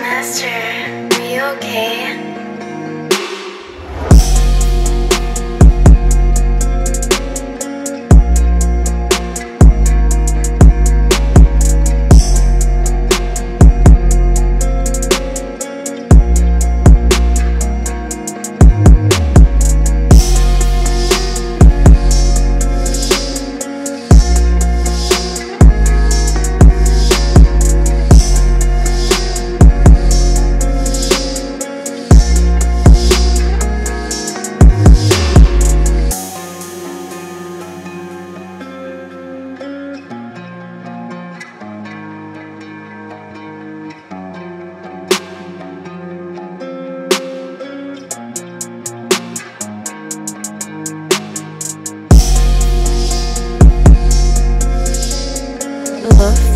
Master, are you okay? lover